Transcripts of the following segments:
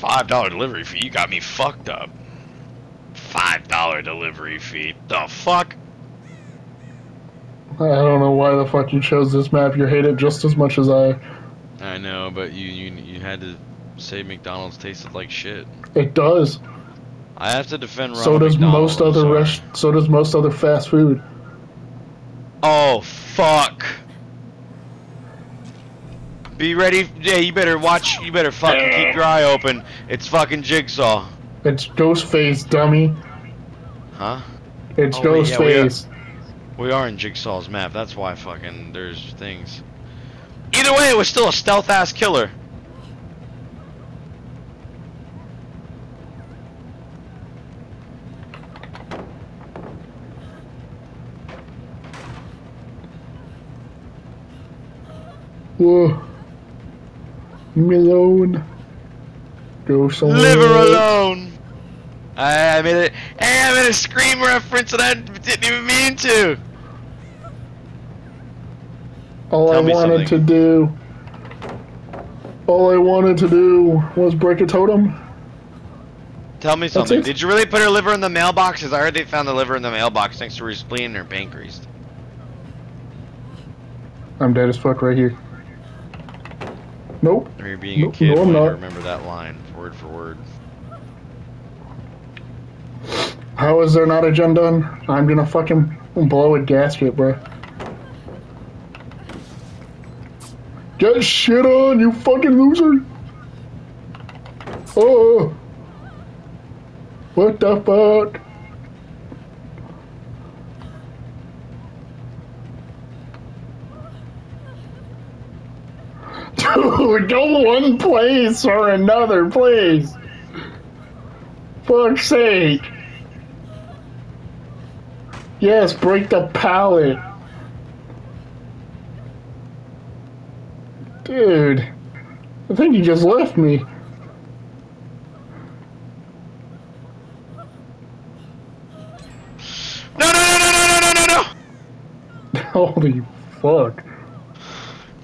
Five dollar delivery fee. You got me fucked up. Five dollar delivery fee. The fuck? I don't know why the fuck you chose this map. You hate it just as much as I. I know, but you you you had to say McDonald's tasted like shit. It does. I have to defend. so does McDonald, most other sorry. rest. So does most other fast food. Oh fuck. Be ready. Yeah, you better watch. You better fucking keep your eye open. It's fucking Jigsaw. It's Ghostface, dummy. Huh? It's Oh, wait, yeah, we are- Ghostface. We are in Jigsaw's map. That's why fucking there's things. Either way, it was still a stealth ass killer. Whoa. Leave me alone. Go somewhere. Live her alone. I, I made it. Hey, I made a scream reference and I didn't even mean to. All Tell I wanted something. to do. All I wanted to do was break a totem. Tell me something. Did you really put her liver in the mailbox? Cause I heard they found the liver in the mailbox next to her spleen and her pancreas. I'm dead as fuck right here. Nope. Or you're being No- a kid. no, I'm not. remember that line word for word. How is there not a gen done? I'm gonna fucking blow a gasket, bro. Get shit on, you fucking loser! Oh! What the fuck? Dude, go one place or another, please. Fuck's sake. Yes, break the pallet. Dude, I think you just left me. No, no, no, no, no, no, no, no, no! Holy fuck.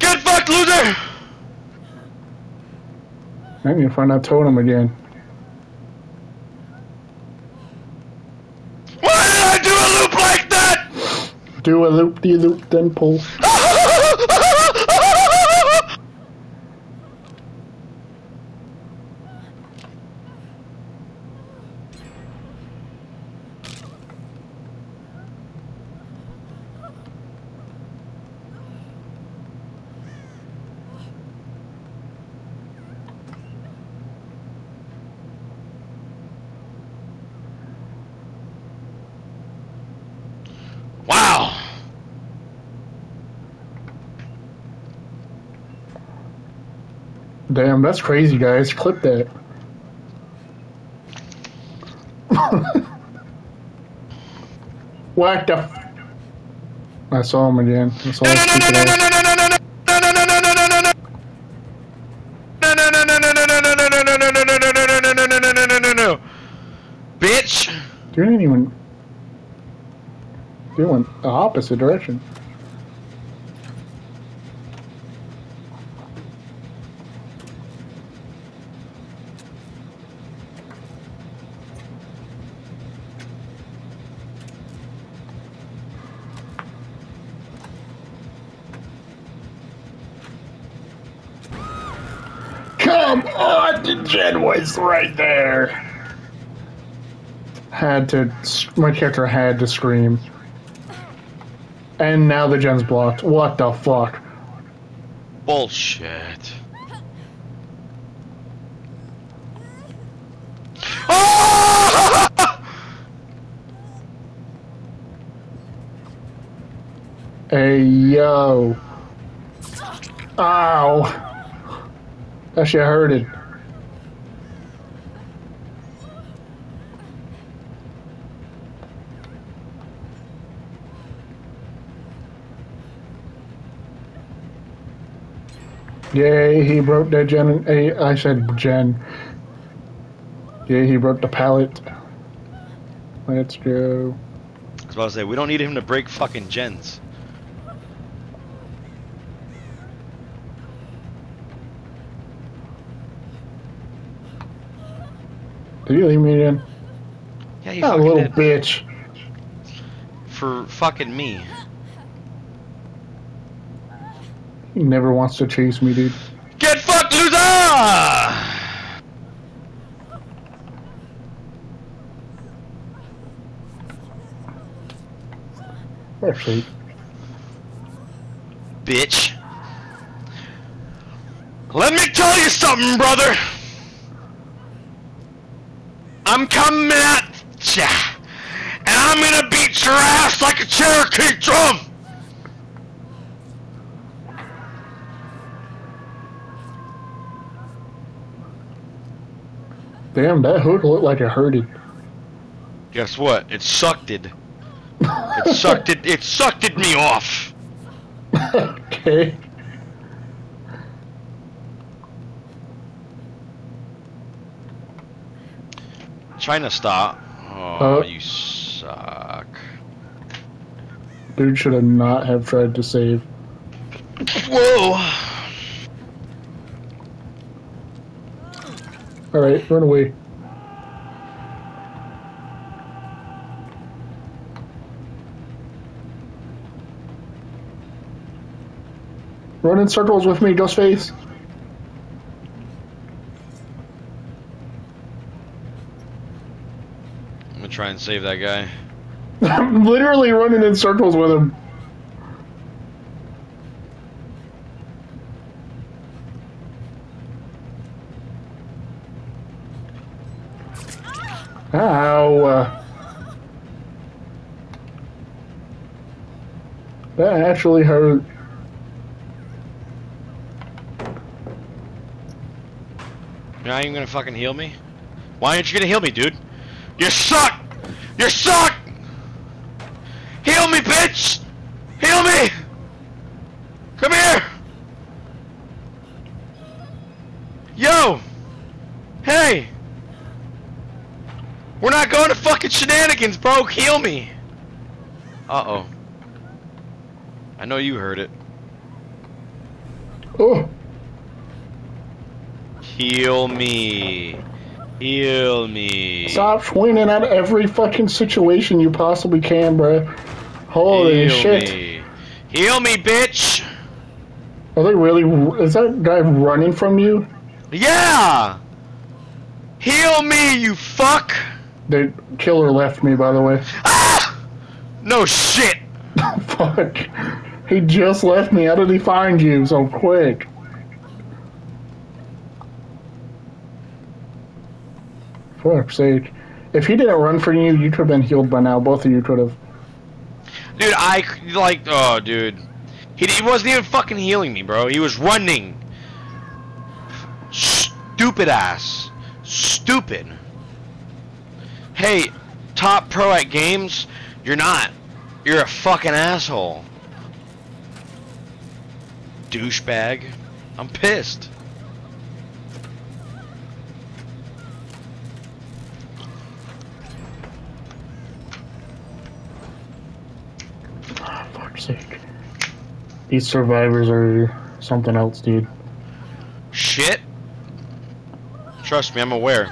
Get fucked, loser! I need to find that totem again. Why did I do a loop like that? Do a loop de loop, then pull. Oh! Damn, that's crazy, guys. Clip that. Whack the. I saw him again. I saw him no, no, no, no, no, no, no, no, no. Bitch! Dude, I didn't even. Doing the opposite direction. Come on, the gen was right there. Had to, my character had to scream. And now the gen's blocked. What the fuck? Bullshit. Ah! Hey, yo. Ow. That shit hurted. Yay, he broke the gen. I said gen. Yay, he broke the pallet. Let's go. I was about to say, we don't need him to break fucking gens. Did you leave me again? Yeah, you That little did. bitch. For fucking me. He never wants to chase me, dude. Get fucked, loser! Actually, bitch. Let me tell you something, brother. I'm coming at ya, and I'm gonna beat your ass like a Cherokee drum. damn, that hook looked like it hurted. Guess what? It sucked it. It sucked it. It sucked it me off. okay. Trying to stop. Oh, Uh. you suck. Dude should have not have tried to save. Whoa. Alright, run away. Run in circles with me, Ghostface. I'm gonna try and save that guy. I'm literally running in circles with him. Ow. uh, That actually hurt. You're not even gonna fucking heal me? Why aren't you gonna heal me, dude? You suck! You suck! Heal me, bitch! Heal me! Come here! Yo! Hey! We're not going to fucking shenanigans, bro! Heal me! Uh-oh. I know you heard it. Oh, Heal me. Heal me. stop swinging out of every fucking situation you possibly can, bruh. Holy Heal shit. Me. Heal me, bitch! Are they really? Is that guy running from you? Yeah! Heal me, you fuck! The killer left me, by the way. Ah! No shit! Fuck. He just left me. How did he find you so quick? Fuck's sake. If he didn't run for you, you could have been healed by now. Both of you could have. Dude, I, like, oh, dude. He, he wasn't even fucking healing me, bro. He was running. Stupid ass. Stupid. Hey, top pro at games, you're not. You're a fucking asshole. Douchebag. I'm pissed. Fuck's sake. These survivors are something else, dude. Shit. Trust me, I'm aware.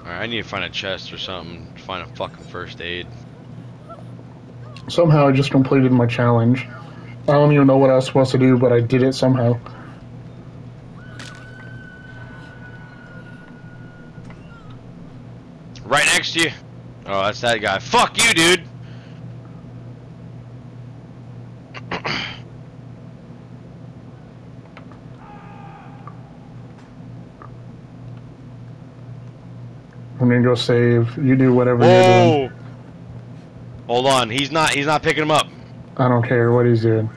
Alright, I need to find a chest or something. Find a fucking first aid. Somehow I just completed my challenge. I don't even know what I was supposed to do, but I did it somehow. Right next to you. Oh, that's that guy. Fuck you, dude. I'm gonna go save. You do whatever you're doing. Whoa. Hold on. He's not. He's not picking him up. I don't care what he's doing.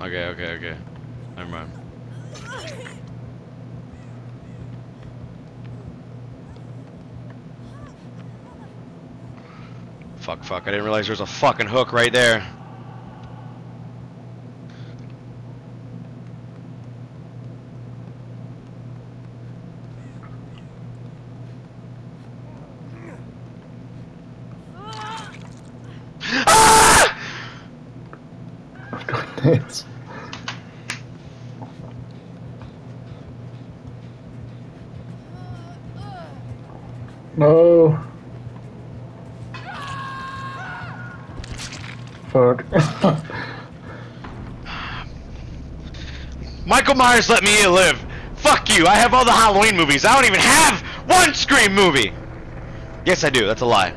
Okay. Okay. Okay. Never mind. Fuck. Fuck. I didn't realize there was a fucking hook right there. It's- no. Fuck. Michael Myers let me live. Fuck you. I have all the Halloween movies. I don't even have one Scream movie. Yes, I do. That's a lie.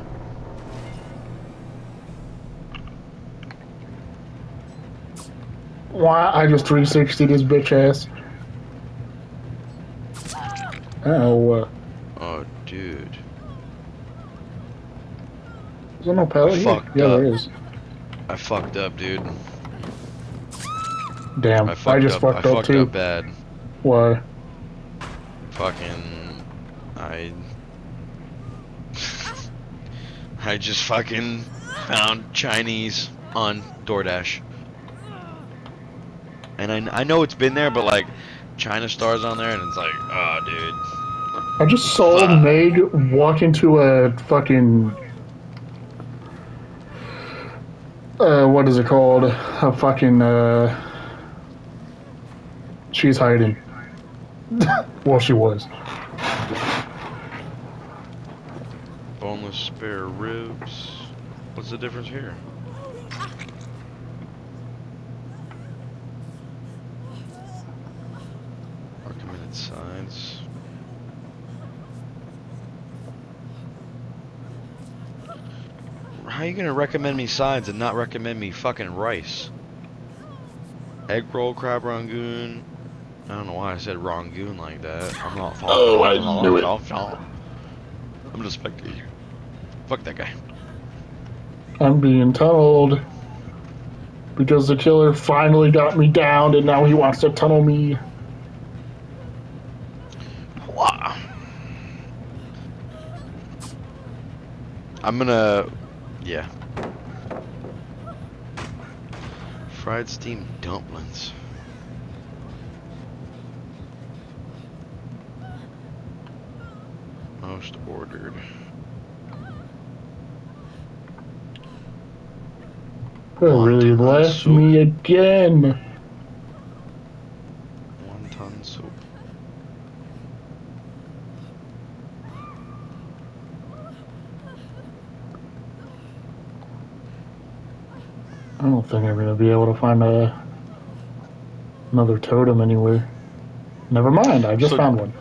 Why? I just 360 this bitch ass. Oh, uh, Oh, dude. is there no pallet here? Yeah, up. there is. I fucked up, dude. Damn, I I, fucked just up. fucked I up fucked too. up bad. Why? Fucking. I. I just fucking found Chinese on DoorDash. And I, I know it's been there, but like, China stars on there, and it's like, oh, dude. I just saw Fuck. Meg walk into a fucking. Uh, what is it called? A fucking, uh. She's hiding. well, she was. Boneless spare ribs. What's the difference here? Recommended sides. How are you gonna recommend me sides and not recommend me fucking rice? Egg roll, crab rangoon. I don't know why I said rangoon like that. I'm not. Oh, I knew it. I'm just spectating. Fuck that guy. I'm being tunneled. Because the killer finally got me down and now he wants to tunnel me. Wow. I'm gonna, yeah. Fried steamed dumplings. Most ordered. They really left me again. Wonton soup. I don't think I'm gonna be able to find a another totem anywhere. Never mind, I just So- found one.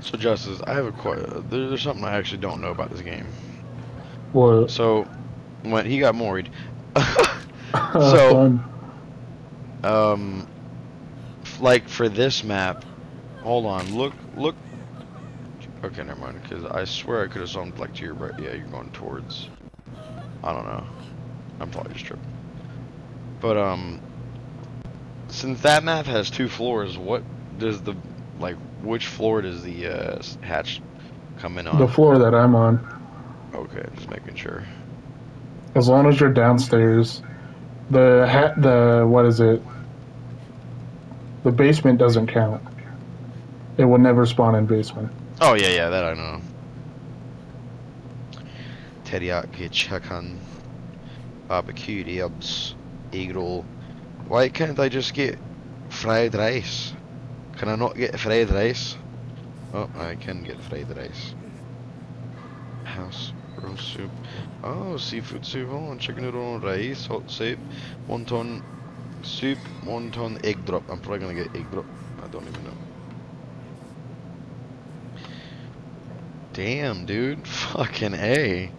So Justice, I have a question. There, there's something I actually don't know about this game. What? So, when he got married, So, So- um, like for this map, hold on, look, look. Okay, never mind, because I swear I could have zoomed like to your right. Yeah, you're going towards. I don't know. I'm probably just tripping. But um, since that map has two floors, what does the like? Which floor does the uh, hatch come in on? the floor that I'm on. okay, just making sure. As long as you're downstairs, the ha- the what is it? The basement doesn't count. It will never spawn in basement. Oh yeah, yeah, that I know. Teriyaki chicken, barbecue ribs, egg roll. Why can't I just get fried rice? Can I not get fried rice? Oh, I can get fried rice. House roast soup. Oh, seafood soup. Oh, chicken noodle rice, hot soup, wonton soup, wonton egg drop. I'm probably gonna get egg drop. I don't even know. Damn, dude. Fucking A.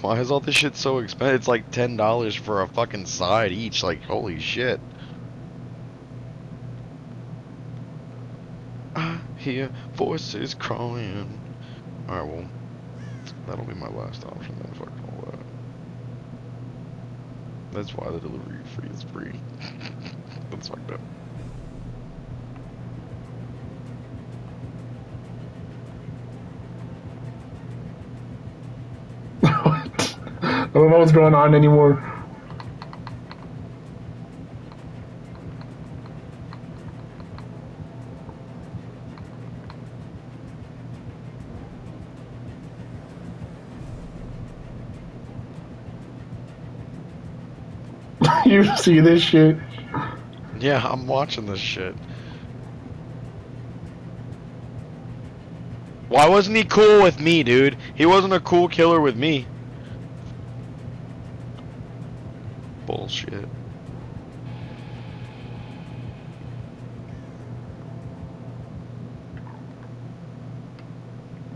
Why is all this shit so expensive? It's like $10 for a fucking side each. Like, holy shit. I hear voices crying. Alright, well, that'll be my last option then. Fuck all that. That's why the delivery fee is free. That's fucked up. I don't know what's going on anymore. you see this shit? Yeah, I'm watching this shit. Why wasn't he cool with me, dude? He wasn't a cool killer with me. Bullshit.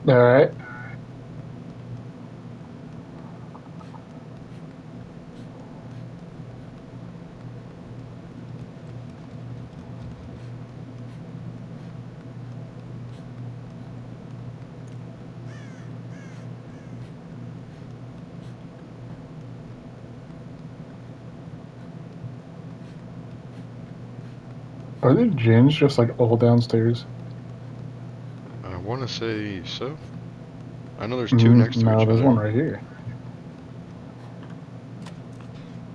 All right. Are there gens just like all downstairs? I want to say so. I know there's two Mm, next to no, each there's one right here.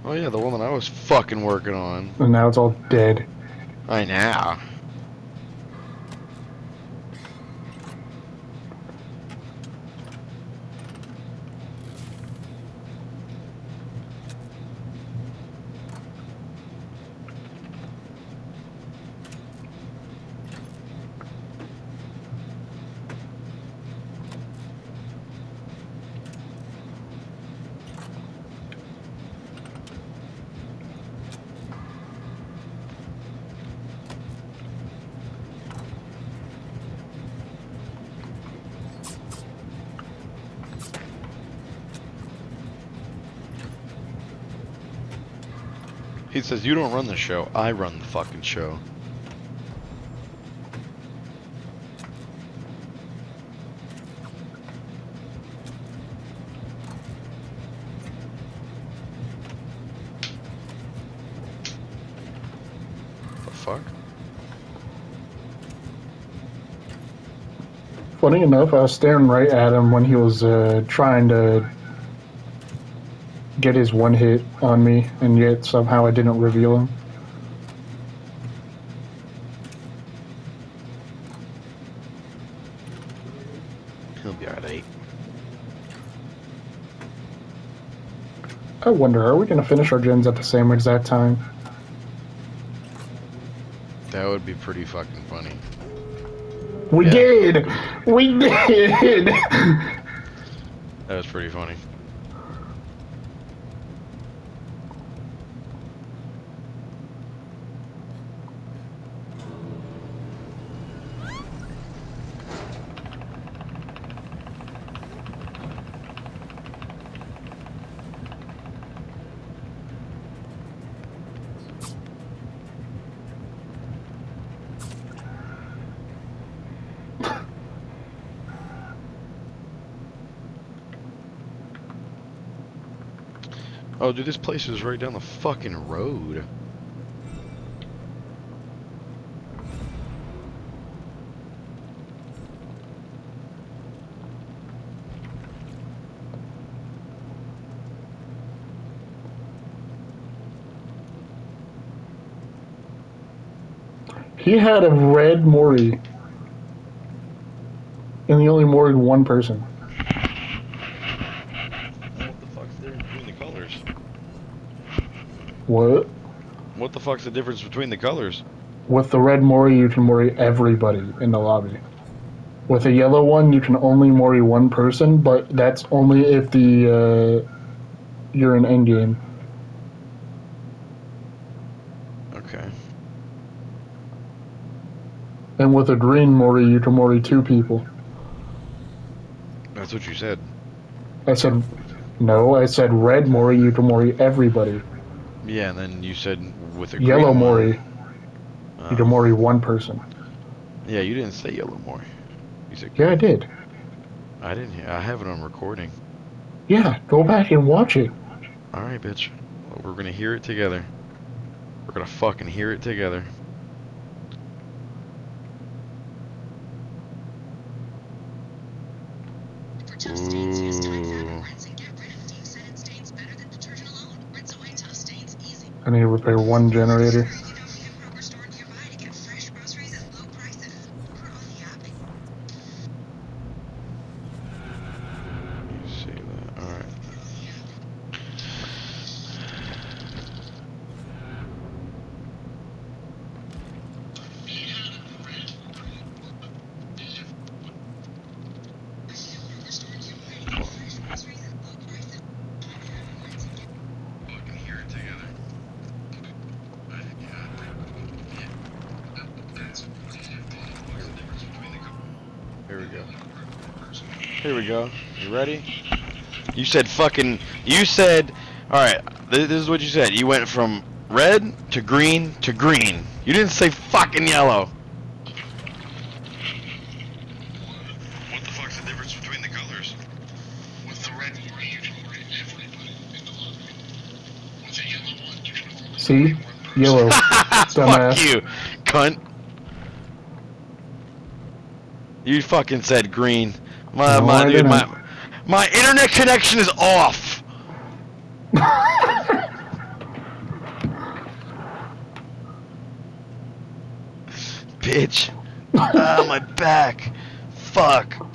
Oh yeah, the one that I was fucking working on. And now it's all dead. I know. He says, "You don't run the show. I run the fucking show." The fuck? Funny enough, I was staring right at him when he was uh, trying to get his one hit on me, and yet somehow I didn't reveal him. He'll be alright. I wonder, are we going to finish our gens at the same exact time? That would be pretty fucking funny. We Yeah. did! We did! That was pretty funny. Oh, dude, this place is right down the fucking road. he had a red Mori. And he only moried one person. What the fuck's the difference between the colors? What? What the fuck's the difference between the colors? With the red Mori, you can mori everybody in the lobby. With a yellow one, you can only mori one person, but that's only if the uh, you're in endgame. Okay. And with a green Mori, you can mori two people. That's what you said. I said, no, I said red Mori, you can mori everybody. Yeah, and then you said with a Yellow green Mori, Oh. you can mori one person. Yeah, you didn't say yellow Mori. You said Yeah, I did. I didn't hear. I have it on recording. Yeah, go back and watch it. All right, bitch. Well, we're gonna hear it together. We're gonna fucking hear it together. Gel stains use Ooh. I need to repair one generator. You know if you Kroger store nearby to get fresh groceries at low prices. Or on the app. You see that? All right. Here we go. You ready? You said fucking. You said. Alright, this, this is what you said. You went from red to green to green. You didn't say fucking yellow. What the fuck's the difference between the colors? With the red one, you can write everybody in the lobby. With the yellow one, you can only See? write one person. Yellow. Fuck Dumbass. you, cunt. You fucking said green. My, No, my, dude, my, my internet connection is off. Bitch. ah, my back. Fuck.